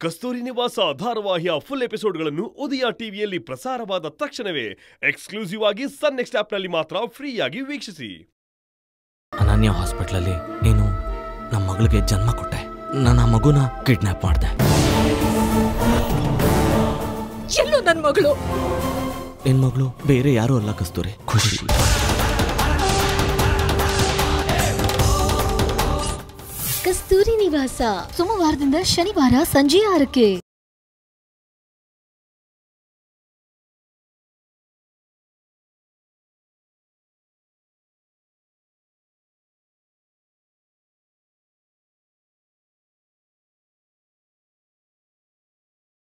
ಕಸ್ತೂರಿ ನಿವಾಸ ಧಾರಾವಾಹಿಯ ಫುಲ್ ಎಪಿಸೋಡ್ಗಳನ್ನು ಉದಯ ಟಿವಿಯಲ್ಲಿ ಪ್ರಸಾರವಾದ ತಕ್ಷಣವೇ ಎಕ್ಸ್ಕ್ಲೂಸಿವ್ ಆಗಿ ಸನ್ ನೆಕ್ಸ್ಟ್ ಆಪ್ನಲ್ಲಿ ಮಾತ್ರ ಫ್ರೀಯಾಗಿ ವೀಕ್ಷಿಸಿ. ಅನನ್ಯ ಹಾಸ್ಪಿಟ್ಲಲ್ಲಿ ನೀನು ನಮ್ಮ ಮಗಳಿಗೆ ಜನ್ಮ ಕೊಟ್ಟೆ. ನನ್ನ ಮಗುನ ಕಿಡ್ನಾಪ್ ಮಾಡಿದೆ. ಎಲ್ಲೂ ನನ್ನ ಮಗಳು. ನಿನ್ ಮಗಳು ಬೇರೆ ಯಾರು ಅಲ್ಲ ಕಸ್ತೂರಿ. ಖುಷಿ. ಕಸ್ತೂರಿ ನಿವಾಸ ಸೋಮವಾರದಿಂದ ಶನಿವಾರ ಸಂಜೆ ಆರಕ್ಕೆ.